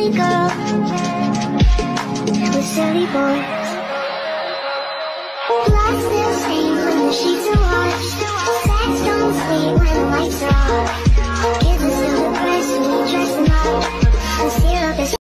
silly girl. With silly boys